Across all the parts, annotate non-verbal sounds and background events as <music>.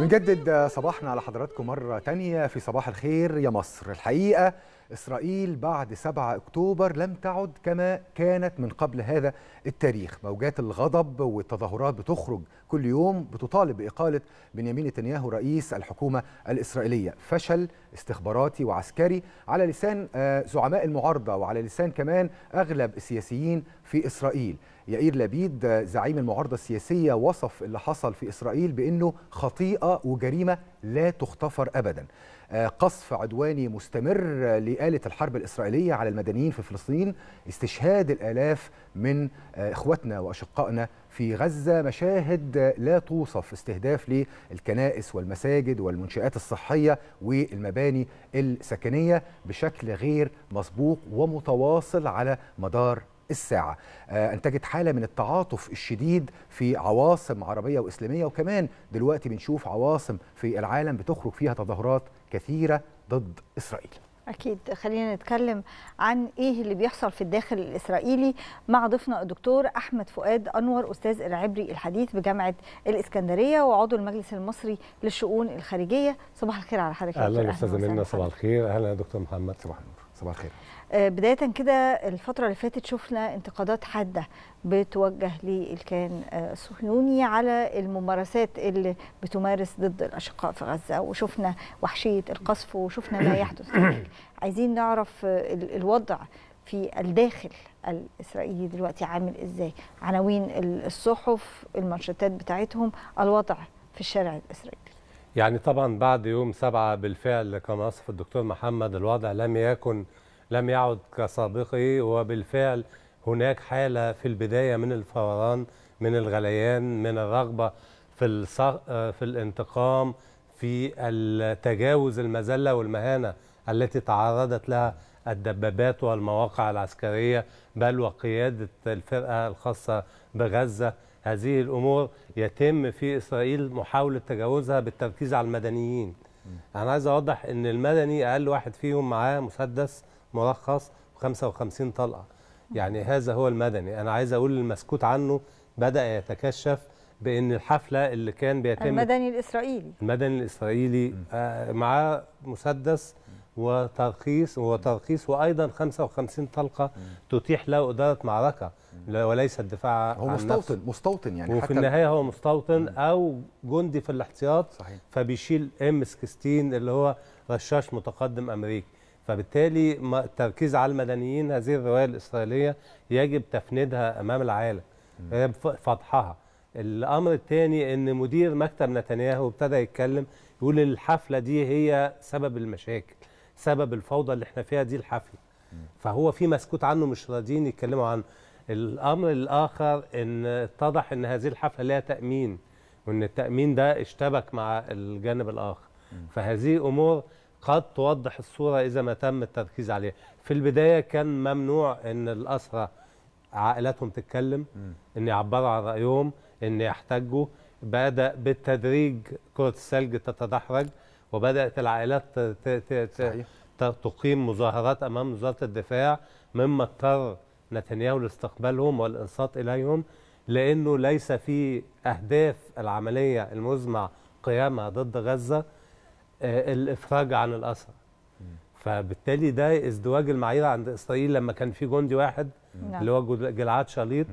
بنجدد صباحنا على حضراتكم مرة تانية في صباح الخير يا مصر. الحقيقة إسرائيل بعد 7 أكتوبر لم تعد كما كانت من قبل هذا التاريخ. موجات الغضب والتظاهرات بتخرج كل يوم بتطالب بإقالة بنيامين نتنياهو رئيس الحكومة الإسرائيلية. فشل استخباراتي وعسكري على لسان زعماء المعارضة وعلى لسان كمان أغلب السياسيين في إسرائيل. يائير لبيد زعيم المعارضة السياسية وصف اللي حصل في إسرائيل بأنه خطيئة وجريمة لا تغتفر أبدا. قصف عدواني مستمر لآلة الحرب الإسرائيلية على المدنيين في فلسطين استشهاد الآلاف من إخوتنا وأشقائنا في غزة مشاهد لا توصف استهداف للكنائس والمساجد والمنشآت الصحية والمباني السكنية بشكل غير مسبوق ومتواصل على مدار الساعة. أنتجت حالة من التعاطف الشديد في عواصم عربية وإسلامية وكمان دلوقتي بنشوف عواصم في العالم بتخرج فيها تظاهرات كثيرة ضد إسرائيل. أكيد. خلينا نتكلم عن إيه اللي بيحصل في الداخل الإسرائيلي مع ضيفنا الدكتور أحمد فؤاد أنور أستاذ العبري الحديث بجامعة الإسكندرية وعضو المجلس المصري للشؤون الخارجية. صباح الخير على حضرتك أهلا أستاذة منى صباح الخير. أهلا يا دكتور محمد. صباح النور صباح الخير. بداية كده الفترة اللي فاتت شفنا انتقادات حادة بتوجه للكيان الصهيوني على الممارسات اللي بتمارس ضد الأشقاء في غزة وشفنا وحشية القصف وشفنا ما يحدث. <coughs> عايزين نعرف الوضع في الداخل الإسرائيلي دلوقتي عامل إزاي؟ عناوين الصحف المنشطات بتاعتهم الوضع في الشارع الإسرائيلي. يعني طبعا بعد يوم سبعة بالفعل كما وصف الدكتور محمد الوضع لم يكن لم يعد كسابقه وبالفعل هناك حالة في البداية من الفوران من الغليان من الرغبة في في الانتقام في التجاوز المذلة والمهانة التي تعرضت لها الدبابات والمواقع العسكرية بل وقيادة الفرقة الخاصة بغزة. هذه الأمور يتم في إسرائيل محاولة تجاوزها بالتركيز على المدنيين. أنا عايز أوضح أن المدني أقل واحد فيهم معاه مسدس مرخص 55 طلقة. يعني هذا هو المدني. أنا عايز أقول المسكوت عنه بدأ يتكشف بأن الحفلة اللي كان بيتم المدني الإسرائيلي. المدني الإسرائيلي آه معاه مسدس وترخيص وترخيص وأيضا 55 طلقة تتيح له إدارة معركة. وليس الدفاع هو عن مستوطن نفسه. مستوطن يعني وفي حتى النهاية هو مستوطن أو جندي في الاحتياط. صحيح. فبيشيل إم 16 اللي هو رشاش متقدم أمريكي. فبالتالي التركيز على المدنيين هذه الرواية الإسرائيلية يجب تفنيدها أمام العالم فضحها. الأمر الثاني إن مدير مكتب نتنياهو ابتدى يتكلم يقول الحفلة دي هي سبب المشاكل سبب الفوضى اللي إحنا فيها دي الحفله فهو في مسكوت عنه مش راضيين يتكلموا عنه. الأمر الآخر إن اتضح إن هذه الحفلة لها تأمين وإن التأمين ده اشتبك مع الجانب الآخر. فهذه أمور قد توضح الصورة إذا ما تم التركيز عليها. في البداية كان ممنوع أن الأسرى عائلاتهم تتكلم أن يعبروا عن رأيهم أن يحتجوا. بدأ بالتدريج كرة الثلج تتدحرج وبدأت العائلات تقيم مظاهرات أمام وزارة الدفاع مما اضطر نتنياهو لاستقبالهم والإنصات إليهم لأنه ليس في أهداف العملية المزمع قيامها ضد غزة. الإفراج عن الاسرى فبالتالي ده ازدواج المعايير عند إسرائيل لما كان في جندي واحد نعم. اللي هو جلعاد شاليط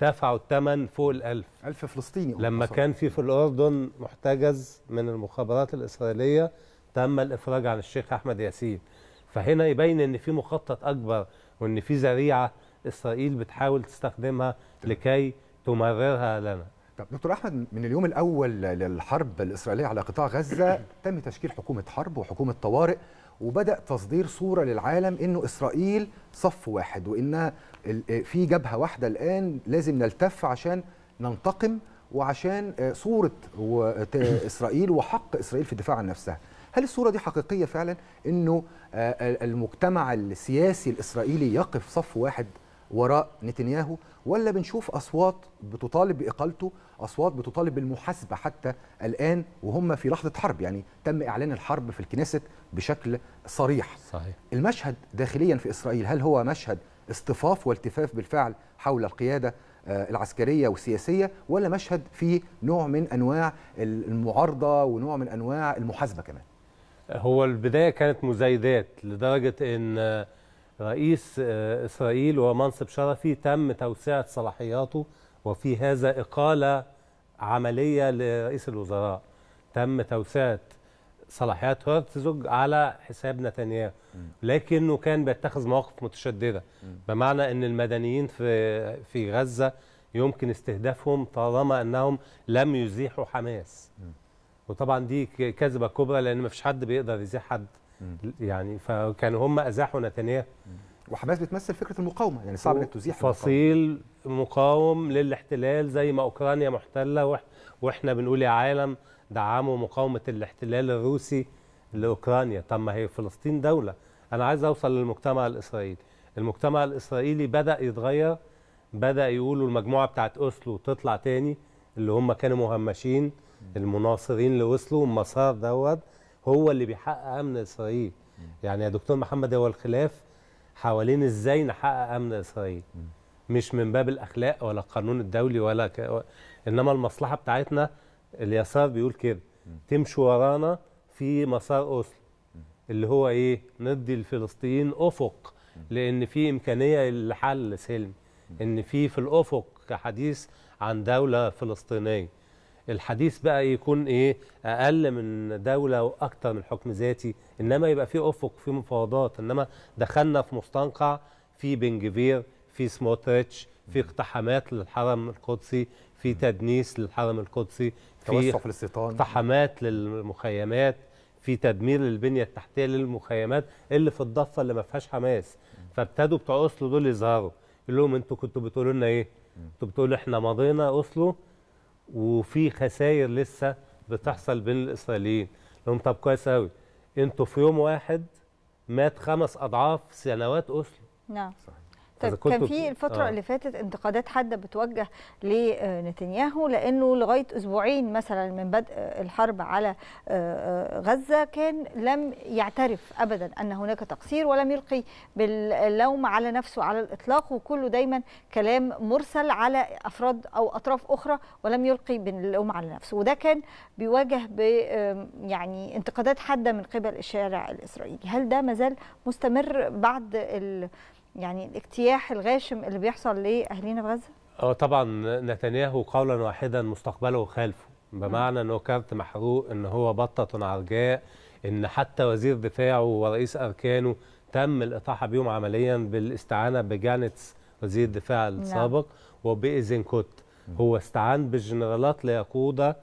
دفعوا الثمن فوق الألف. ألف فلسطيني. لما كان في في الأردن محتجز من المخابرات الإسرائيلية تم الإفراج عن الشيخ أحمد ياسين. فهنا يبين إن في مخطط أكبر وإن في ذريعة إسرائيل بتحاول تستخدمها لكي تمررها لنا. طب دكتور أحمد من اليوم الأول للحرب الإسرائيلية على قطاع غزة <clears throat> تم تشكيل حكومة حرب وحكومة طوارئ وبدأ تصدير صورة للعالم إنه إسرائيل صف واحد وانها في جبهة واحدة الآن لازم نلتف عشان ننتقم وعشان صورة <clears throat> إسرائيل وحق إسرائيل في الدفاع عن نفسها. هل الصورة دي حقيقية فعلا إنه المجتمع السياسي الإسرائيلي يقف صف واحد وراء نتنياهو ولا بنشوف أصوات بتطالب بإقالته أصوات بتطالب بالمحاسبة حتى الآن وهم في لحظة حرب. يعني تم إعلان الحرب في الكنيست بشكل صريح. صحيح. المشهد داخليا في إسرائيل هل هو مشهد اصطفاف والتفاف بالفعل حول القيادة آه، العسكرية والسياسية ولا مشهد فيه نوع من أنواع المعارضة ونوع من أنواع المحاسبة كمان؟ هو البداية كانت مزايدات لدرجة إن رئيس آه، إسرائيل ومنصب شرفي تم توسعة صلاحياته وفي هذا إقالة عملية لرئيس الوزراء. تم توسعة صلاحيات هرتزوج على حساب نتنياهو لكنه كان بيتخذ مواقف متشددة. بمعنى إن المدنيين في في غزة يمكن استهدافهم طالما إنهم لم يزيحوا حماس. وطبعا دي كذبة كبرى لأن ما فيش حد بيقدر يزيح حد. يعني فكانوا هم أزاحوا نتنياهو. وحماس بتمثل فكرة المقاومة يعني صعب إنك تزيح. فصيل مقاوم للاحتلال زي ما أوكرانيا محتلة وإحنا بنقول يا عالم دعموا مقاومة الاحتلال الروسي لأوكرانيا. طب ما هي فلسطين دولة. أنا عايز أوصل للمجتمع الإسرائيلي. المجتمع الإسرائيلي بدأ يتغير بدأ يقولوا المجموعة بتاعت أوسلو تطلع تاني اللي هم كانوا مهمشين المناصرين اللي وصلوا المسار دوت. هو اللي بيحقق أمن إسرائيل. يعني يا دكتور محمد هو الخلاف حوالين إزاي نحقق أمن إسرائيل؟ مش من باب الأخلاق ولا القانون الدولي ولا ك... إنما المصلحة بتاعتنا اليسار بيقول كده تمشوا ورانا في مسار أوسلو اللي هو إيه؟ ندي الفلسطينيين أفق لأن في إمكانية لحل سلمي إن في في الأفق كحديث عن دولة فلسطينية. الحديث بقى يكون إيه أقل من دولة وأكتر من حكم ذاتي إنما يبقى في أفق في مفاوضات. إنما دخلنا في مستنقع في بنجفير في سموتريتش في اقتحامات للحرم القدسي في تدنيس للحرم القدسي في توسع اقتحامات للمخيمات في تدمير للبنية التحتية للمخيمات اللي في الضفة اللي ما فيهاش حماس. فابتدوا بتوع أوسلو دول يظهروا. يقول لهم أنتوا كنتوا بتقولوا لنا إيه؟ أنتوا بتقولوا إحنا مضينا أوسلو وفي خسائر لسه بتحصل بين الإسرائيليين. لهم طب كويس قوي أنتوا في يوم واحد مات خمس أضعاف سنوات أوسلو. نعم. صحيح. طيب كان في الفترة آه. اللي فاتت انتقادات حادة بتوجه لنتنياهو لأنه لغاية أسبوعين مثلا من بدء الحرب على آه، آه، غزة كان لم يعترف أبدا أن هناك تقصير ولم يلقي باللوم على نفسه على الإطلاق وكله دايما كلام مرسل على أفراد أو أطراف أخرى ولم يلقي باللوم على نفسه وده كان بيواجه ب يعني انتقادات حادة من قبل الشارع الإسرائيلي هل ده مازال مستمر بعد ال يعني الاجتياح الغاشم اللي بيحصل لأهالينا في غزة؟ آه طبعا نتنياهو قولا واحدا مستقبله خلفه بمعنى إنه كارت محروق ان هو بطة عرجاء إن حتى وزير دفاعه ورئيس أركانه تم الإطاحة بيهم عمليا بالاستعانة بجانتس وزير الدفاع السابق وبإيزنكوت. هو استعان بالجنرالات ليقود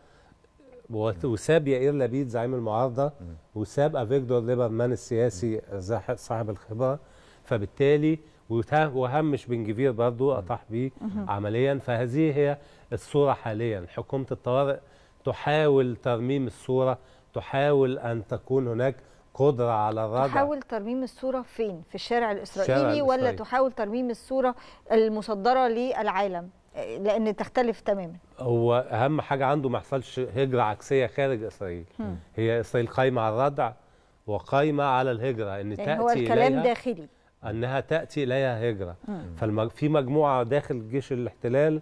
وت- وساب يائير لبيد زعيم المعارضة وساب افيجدور ليبرمان السياسي صاحب الخبرة. فبالتالي وهمش بن جفير برضه أطاح بيه عمليا فهذه هي الصورة حاليا حكومة الطوارئ تحاول ترميم الصورة تحاول أن تكون هناك قدرة على الردع تحاول ترميم الصورة فين؟ في الشارع الإسرائيلي الشارع ولا الإسرائيلي. تحاول ترميم الصورة المصدرة للعالم؟ لأن تختلف تماما. هو أهم حاجة عنده ما يحصلش هجرة عكسية خارج إسرائيل مم. هي إسرائيل قايمة على الردع وقايمة على الهجرة إن يعني تأتي هو الكلام إليها داخلي. أنها تأتي اليها هجرة. مم. ففي مجموعة داخل جيش الاحتلال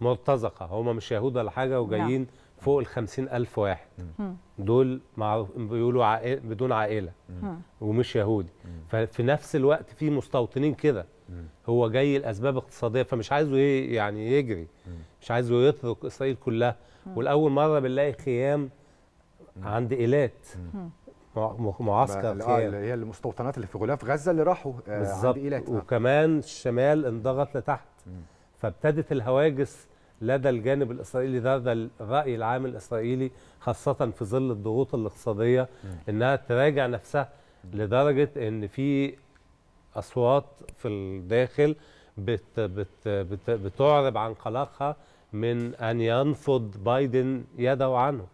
مرتزقة. هم مش يهود ولا حاجة وجايين فوق ال ألف واحد. مم. دول معروف بيقولوا عائل بدون عائلة. مم. ومش يهودي. ففي نفس الوقت في مستوطنين كده. هو جاي لأسباب اقتصادية فمش عايزه إيه يعني يجري. مش عايزه يترك إسرائيل كلها. والأول مرة بنلاقي خيام عند إيلات. معسكر آه، خيام اللي هي المستوطنات اللي في غلاف غزة اللي راحوا آه، بالظبط. آه. وكمان الشمال انضغط لتحت. فابتدت الهواجس لدى الجانب الإسرائيلي لدى الرأي العام الإسرائيلي خاصة في ظل الضغوط الاقتصادية إنها تراجع نفسها لدرجة إن في أصوات في الداخل بت بت بت بتعرب عن قلقها من أن ينفض بايدن يده عنه.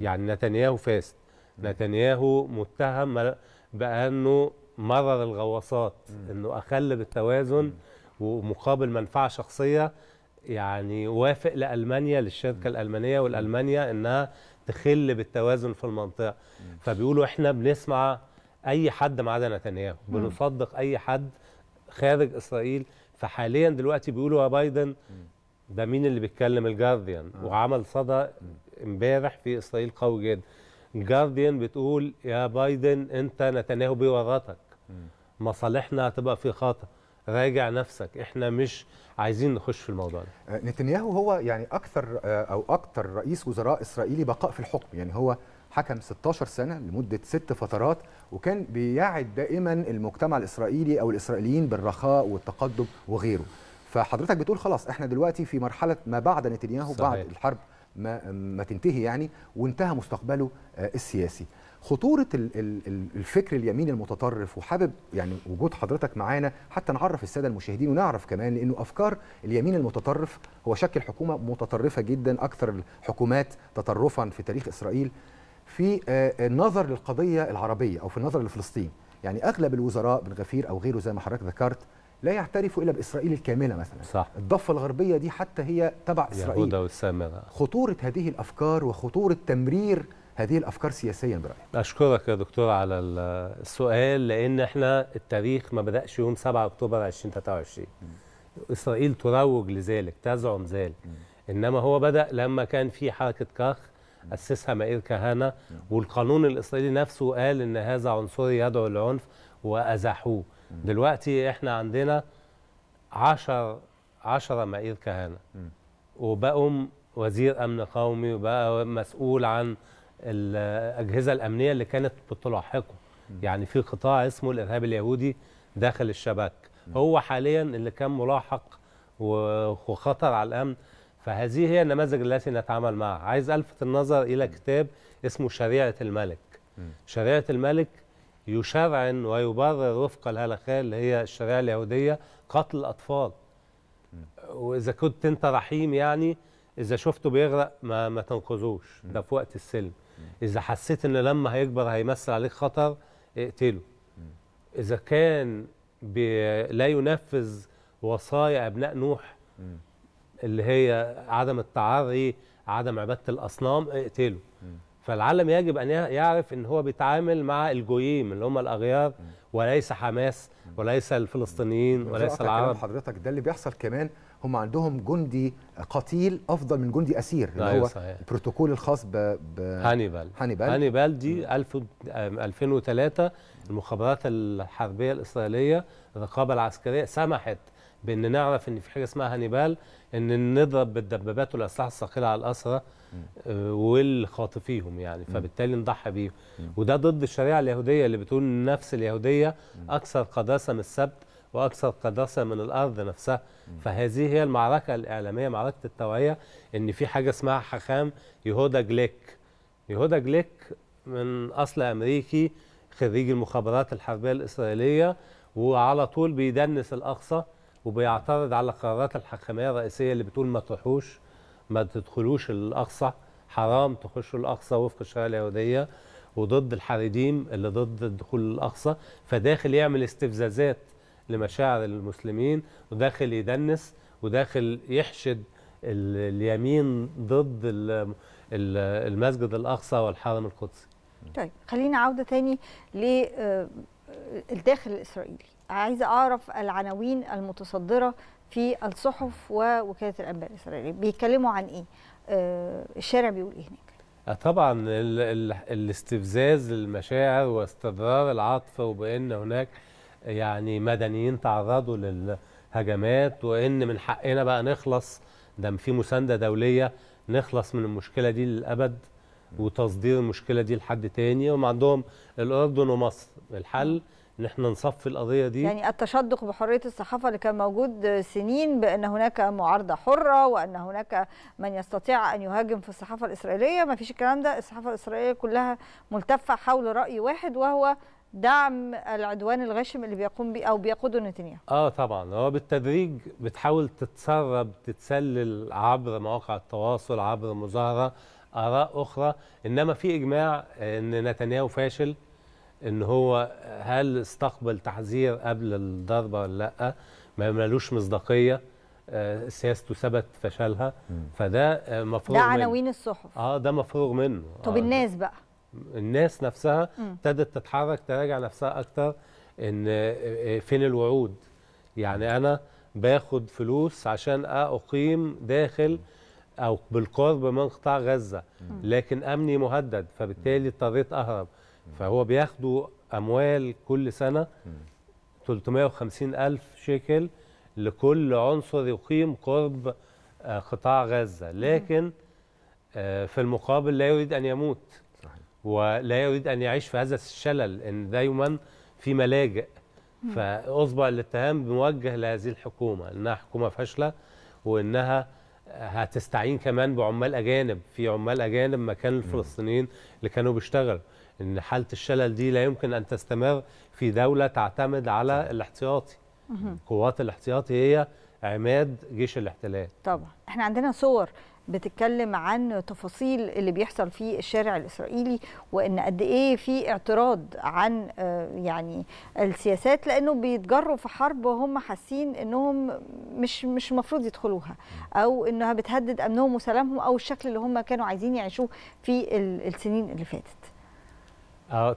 يعني نتنياهو فاسد نتنياهو متهم بأنه مرر الغواصات إنه أخل بالتوازن ومقابل منفعة شخصية يعني وافق لألمانيا للشركة الألمانية والألمانيا إنها تخل بالتوازن في المنطقة. فبيقولوا إحنا بنسمع أي حد ما عدا نتنياهو بنصدق أي حد خارج إسرائيل. فحاليا دلوقتي بيقولوا يا بايدن ده مين اللي بيتكلم؟ الجارديان. آه. وعمل صدى إمبارح في إسرائيل قوي جدا. الجارديان بتقول يا بايدن انت نتنياهو بيورطك مصالحنا هتبقى في خطر راجع نفسك. إحنا مش عايزين نخش في الموضوع ده. آه، نتنياهو هو يعني أكثر آه، أو أكثر رئيس وزراء إسرائيلي بقاء في الحكم. يعني هو حكم 16 سنة لمدة ست فترات وكان بيعد دائما المجتمع الإسرائيلي أو الإسرائيليين بالرخاء والتقدم وغيره. فحضرتك بتقول خلاص إحنا دلوقتي في مرحلة ما بعد نتنياهو صحيح. بعد الحرب ما ما تنتهي يعني وانتهى مستقبله آه، السياسي. ال- الفكر اليميني المتطرف وحابب يعني وجود حضرتك معانا حتى نعرف السادة المشاهدين ونعرف كمان لأنه أفكار اليمين المتطرف هو شكل حكومة متطرفة جدا أكثر الحكومات تطرفا في تاريخ إسرائيل في آه، النظر للقضية العربية أو في النظر لفلسطين. يعني أغلب الوزراء بن غفير أو غيره زي ما حضرتك ذكرت لا يعترفوا إلا بإسرائيل الكاملة مثلا. صح. الضفة الغربية دي حتى هي تبع إسرائيل. يهودا والسامرة خطورة هذه الأفكار وخطورة تمرير هذه الأفكار سياسيا برايك أشكرك يا دكتور على ال- السؤال لأن إحنا التاريخ ما بدأش يوم 7 أكتوبر 2023 إسرائيل تروج لذلك تزعم ذلك. إنما هو بدأ لما كان في حركة كاخ أسسها مائير كهانة. والقانون الإسرائيلي نفسه قال إن هذا عنصري يدعو للعنف وأزاحوه. دلوقتي إحنا عندنا 10 10 مائير كهانة. وبقوا وزير أمن قومي وبقى مسؤول عن الأجهزة الأمنية اللي كانت بتلاحقه. يعني في قطاع اسمه الإرهاب اليهودي داخل الشباك. هو حاليا اللي كان ملاحق وخطر على الأمن. فهذه هي النماذج التي نتعامل معها. عايز ألفت النظر إلى كتاب اسمه شريعة الملك. شريعة الملك يشرعن ويبرر وفق الهلخاء اللي هي الشريعة اليهودية قتل الأطفال. وإذا كنت أنت رحيم يعني إذا شفته بيغرق ما ما تنقذوش. ده في وقت السلم. إذا حسيت إن لما هيكبر هيمثل عليك خطر اقتله. إذا كان لا ينفذ وصايا أبناء نوح اللي هي عدم التعري عدم عبادة الأصنام اقتله. فالعالم يجب أن يعرف إن هو بيتعامل مع الجويم اللي هم الأغيار وليس حماس وليس الفلسطينيين وليس العرب. حضرتك ده اللي بيحصل كمان هم عندهم جندي قتيل أفضل من جندي أسير اللي أيوة هو صحيح. البروتوكول الخاص ب, ب... هانيبال. هانيبال. هانيبال دي 1000 آم، 2003 المخابرات الحربية الإسرائيلية الرقابة العسكرية سمحت بإن نعرف إن في حاجة اسمها هانيبال إن نضرب بالدبابات والأسلحة الثقيلة على الاسرى والخاطفيهم يعني. فبالتالي نضحي بيهم. وده ضد الشريعة اليهودية اللي بتقول النفس اليهودية أكثر قداسة من السبت وأكثر قداسة من الأرض نفسها. فهذه هي المعركة الإعلامية معركة التوعية إن في حاجة اسمها حخام يهودا جليك. يهودا جليك من أصل أمريكي خريج المخابرات الحربية الإسرائيلية وعلى طول بيدنس الأقصى وبيعترض على قرارات الحكميه الرئيسية اللي بتقول ما تروحوش. ما تدخلوش الأقصى حرام تخشوا الأقصى وفق الشريعة اليهودية وضد الحريديم اللي ضد الدخول الأقصى فداخل يعمل استفزازات لمشاعر المسلمين وداخل يدنس وداخل يحشد ال- اليمين ضد ال- ال- المسجد الأقصى والحرم القدسي. طيب خلينا عودة تاني للداخل الإسرائيلي. عايزة أعرف العناوين المتصدرة في الصحف ووكالة الأنباء الإسرائيلية بيتكلموا عن إيه؟ آه، الشارع بيقول إيه هناك؟ آه طبعا ال ال الاستفزاز للمشاعر واستدرار العاطفة وبأن هناك يعني مدنيين تعرضوا للهجمات وإن من حقنا بقى نخلص ده في مساندة دولية نخلص من المشكلة دي للأبد وتصدير المشكلة دي لحد تاني وهم عندهم الأردن ومصر الحل إن إحنا نصفي القضية دي. يعني التشدق بحرية الصحافة اللي كان موجود سنين بأن هناك معارضة حرة وأن هناك من يستطيع أن يهاجم في الصحافة الإسرائيلية. ما فيش الكلام ده. الصحافة الإسرائيلية كلها ملتفة حول رأي واحد وهو دعم العدوان الغاشم اللي بيقوم بيه أو بيقوده نتنياهو. آه طبعا. هو بالتدريج بتحاول تتسرب تتسلل عبر مواقع التواصل عبر مظاهرة آراء أخرى. إنما في إجماع إن نتنياهو فاشل. إن هو هل استقبل تحذير قبل الضربة ولا لأ؟ ما ملوش مصداقية آه، سياسته ثبت فشلها. فده آه، مفروغ ده. عناوين الصحف. آه ده مفروغ منه. طب آه، الناس بقى؟ الناس نفسها. ابتدت تتحرك تراجع نفسها أكتر إن آه، فين الوعود؟ يعني أنا باخد فلوس عشان أقيم داخل أو بالقرب من قطاع غزة لكن أمني مهدد فبالتالي اضطريت أهرب. فهو بياخدوا أموال كل سنة 350 ألف شيكل لكل عنصر يقيم قرب آه، قطاع غزة. لكن آه، في المقابل لا يريد أن يموت. صحيح. ولا يريد أن يعيش في هذا الشلل إن دايما في ملاجئ. فأصبع الاتهام موجه لهذه الحكومة إنها حكومة فاشلة وإنها هتستعين كمان بعمال أجانب. في عمال أجانب مكان الفلسطينيين اللي كانوا بيشتغلوا. إن حالة الشلل دي لا يمكن أن تستمر في دولة تعتمد على الاحتياطي. قوات الاحتياطي هي عماد جيش الاحتلال. طبعا. إحنا عندنا صور بتتكلم عن تفاصيل اللي بيحصل في الشارع الإسرائيلي وإن قد إيه في اعتراض عن آه، يعني السياسات لأنه بيتجروا في حرب وهم حاسين إنهم مش مش المفروض يدخلوها أو إنها بتهدد أمنهم وسلامهم أو الشكل اللي هم كانوا عايزين يعيشوه في ال- السنين اللي فاتت.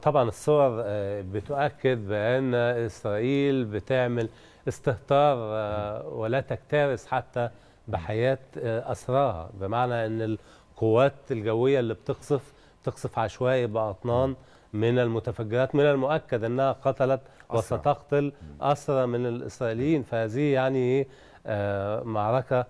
طبعا الصور آه، بتؤكد بأن إسرائيل بتعمل استهتار آه، ولا تكترث حتى بحياة آه، اسراها بمعنى إن القوات الجوية اللي بتقصف تقصف عشوائي بأطنان من المتفجرات من المؤكد إنها قتلت أسرى. وستقتل أسرى من الإسرائيليين فهذه يعني آه، معركة آه،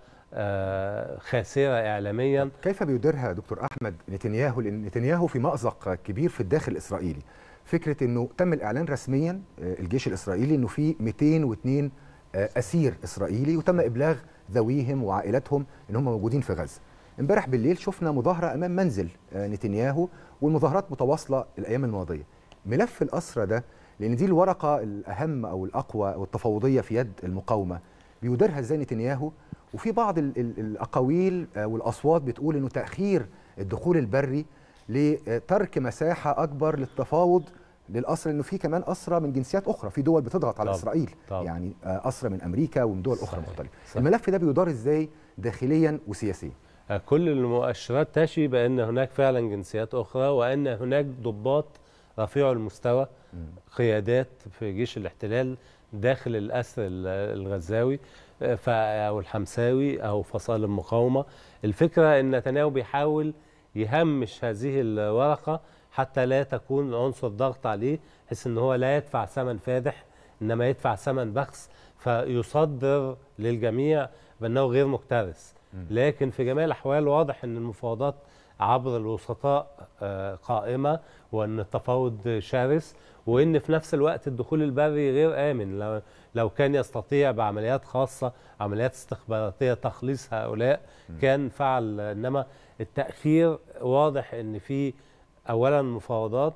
خاسرة اعلاميا. كيف بيديرها دكتور أحمد نتنياهو لأن نتنياهو في مأزق كبير في الداخل الإسرائيلي؟ فكرة إنه تم الإعلان رسميا آه، الجيش الإسرائيلي إنه في 202 آه، أسير إسرائيلي وتم إبلاغ ذويهم وعائلاتهم إن هم موجودين في غزة. امبارح بالليل شفنا مظاهرة أمام منزل آه، نتنياهو والمظاهرات متواصلة الأيام الماضية. ملف الاسرى ده لأن دي الورقة الأهم أو الأقوى والتفاوضية في يد المقاومة بيديرها إزاي نتنياهو؟ وفي بعض ال ال الأقاويل آه، والأصوات بتقول إنه تأخير الدخول البري لترك مساحة أكبر للتفاوض للاسرى انه في كمان اسرى من جنسيات أخرى في دول بتضغط على طبعاً، إسرائيل. طبعاً. يعني آه، اسرى من أمريكا ومن دول أخرى مختلفة. صحيح. الملف ده بيدار إزاي داخليا وسياسيا؟ كل المؤشرات تشي بأن هناك فعلا جنسيات أخرى وأن هناك ضباط رفيع المستوى قيادات في جيش الاحتلال داخل الأسر ال- الغزاوي. آه، أو الحمساوي أو فصائل المقاومة. الفكرة إن نتنياهو بيحاول يهمش هذه الورقة حتى لا تكون عنصر ضغط عليه بحيث إن هو لا يدفع ثمن فادح إنما يدفع ثمن بخس فيصدر للجميع بأنه غير مكترث. لكن في جميع الأحوال واضح إن المفاوضات عبر الوسطاء آه، قائمة وإن التفاوض شرس وإن في نفس الوقت الدخول البري غير آمن. لو كان يستطيع بعمليات خاصة عمليات استخباراتية تخليص هؤلاء كان فعل إنما التأخير واضح إن في اولا مفاوضات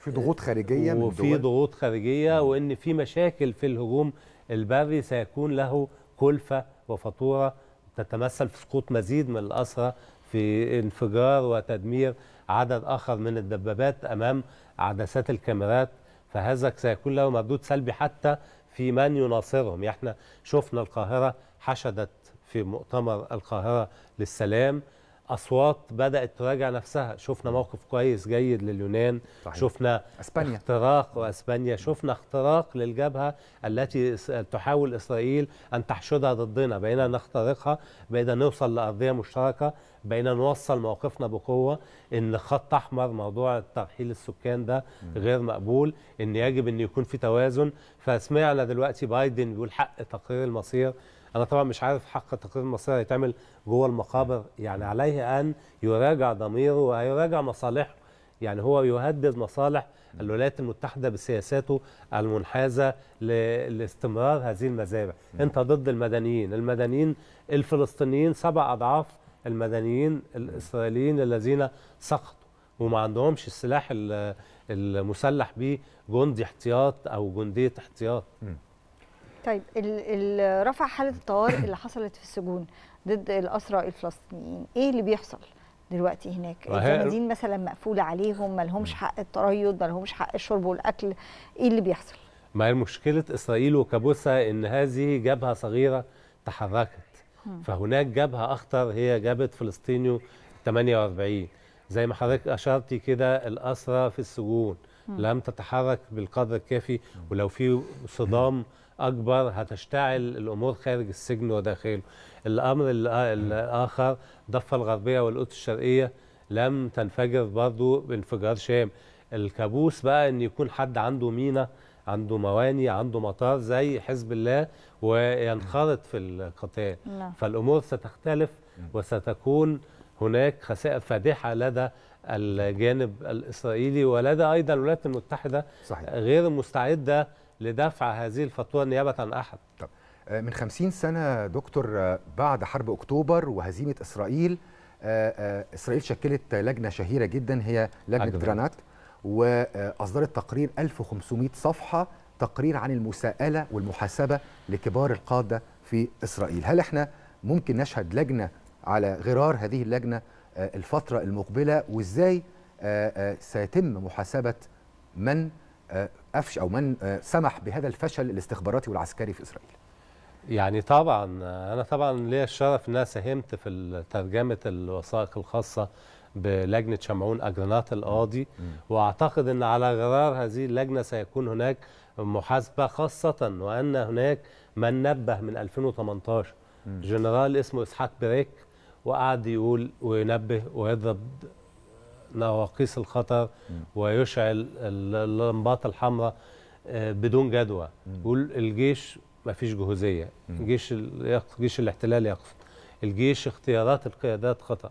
في ضغوط خارجية من وفي ضغوط خارجية وإن في مشاكل في الهجوم البري سيكون له كلفة وفاتورة تتمثل في سقوط مزيد من الأسرى في انفجار وتدمير عدد آخر من الدبابات أمام عدسات الكاميرات فهذا سيكون له مردود سلبي حتى في من يناصرهم. يعني إحنا شفنا القاهرة حشدت في مؤتمر القاهرة للسلام. أصوات بدأت تراجع نفسها. شفنا موقف كويس جيد لليونان. صحيح. شفنا إسبانيا. اختراق وإسبانيا شفنا اختراق للجبهة التي تحاول إسرائيل أن تحشدها ضدنا. بقينا نخترقها بقينا نوصل لأرضية مشتركة. بقينا نوصل موقفنا بقوة إن خط أحمر موضوع ترحيل السكان ده غير مقبول إن يجب إن يكون في توازن. فسمعنا دلوقتي بايدن بيقول حق تقرير المصير. أنا طبعا مش عارف حق تقرير المصير هيتعمل جوه المقابر يعني عليه أن يراجع ضميره ويراجع مصالحه. يعني هو يهدد مصالح الولايات المتحدة بسياساته المنحازة لاستمرار هذه المذابح أنت ضد المدنيين. المدنيين الفلسطينيين سبع أضعاف المدنيين الإسرائيليين الذين سقطوا وما عندهمش السلاح ال- المسلح به جندي احتياط أو جندية احتياط. طيب رفع حالة الطوارئ اللي حصلت في السجون ضد الأسرى الفلسطينيين. إيه اللي بيحصل دلوقتي هناك؟ الزنازين مثلا مقفولة عليهم ما لهمش حق التريض ما لهمش حق الشرب والأكل. إيه اللي بيحصل؟ ما هي مشكلة إسرائيل وكابوسها إن هذه جبهة صغيرة تحركت. فهناك جبهة أخطر هي جبهة فلسطينيو 48 زي ما حضرتك أشرتي كده الأسرى في السجون. لم تتحرك بالقدر الكافي ولو في صدام أكبر هتشتعل الأمور خارج السجن وداخله. الأمر الآ- الآخر الضفه الغربية والقدس الشرقية لم تنفجر برضو بانفجار شام. الكابوس بقى إن يكون حد عنده مينا عنده مواني عنده مطار زي حزب الله وينخرط في القتال نعم. فالأمور ستختلف وستكون هناك خسائر فادحة لدى الجانب الإسرائيلي ولدى أيضا الولايات المتحدة صحيح غير مستعدة لدفع هذه الفاتورة نيابة عن أحد آه، من خمسين سنة دكتور آه، بعد حرب أكتوبر وهزيمة إسرائيل آه، إسرائيل شكلت لجنة شهيرة جدا هي لجنة أجرانات. جرانات وأصدرت تقرير 1500 صفحة تقرير عن المساءلة والمحاسبة لكبار القادة في إسرائيل. هل إحنا ممكن نشهد لجنة على غرار هذه اللجنة آه، الفترة المقبلة؟ وإزاي آه، آه، سيتم محاسبة من أفش أو من سمح بهذا الفشل الاستخباراتي والعسكري في إسرائيل؟ يعني طبعا أنا طبعا ليا الشرف إن أنا ساهمت في ترجمة الوثائق الخاصة بلجنة شمعون اجرانات القاضي. وأعتقد إن على غرار هذه اللجنة سيكون هناك محاسبة خاصة وأن هناك من نبه من 2018 جنرال اسمه إسحاق بريك وقعد يقول وينبه ويضرب نواقيس الخطر ويشعل اللمبات الحمراء آه، بدون جدوى. يقول الجيش ما فيش جهوزية. جيش جيش الاحتلال يقصد. الجيش اختيارات القيادات خطأ.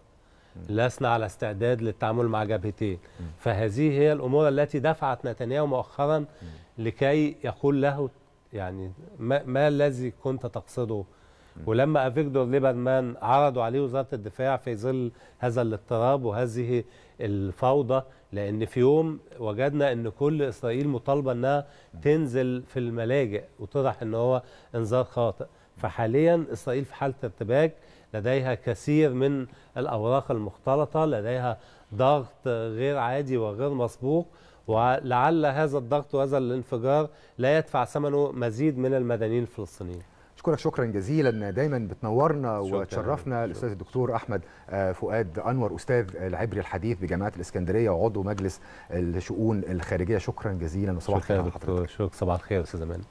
لسنا على استعداد للتعامل مع جبهتين. فهذه هي الأمور التي دفعت نتنياهو مؤخرا لكي يقول له يعني ما, ما الذي كنت تقصده؟ ولما افيجدور ليبرمان عرضوا عليه وزارة الدفاع في ظل هذا الاضطراب وهذه الفوضى لأن في يوم وجدنا إن كل إسرائيل مطالبة إنها تنزل في الملاجئ وطرح إن هو إنذار خاطئ. فحاليا إسرائيل في حالة ارتباك لديها كثير من الأوراق المختلطة لديها ضغط غير عادي وغير مسبوق ولعل هذا الضغط وهذا الانفجار لا يدفع ثمنه مزيد من المدنيين الفلسطينيين. اشكرك شكرا جزيلا. دايما بتنورنا. وتشرفنا الأستاذ الدكتور أحمد آه، فؤاد أنور أستاذ العبري الحديث بجامعة الإسكندرية وعضو مجلس الشؤون الخارجية. شكرا جزيلا وصباح الخير حضرتك دكتور. شكرا. صباح الخير أستاذ أمان.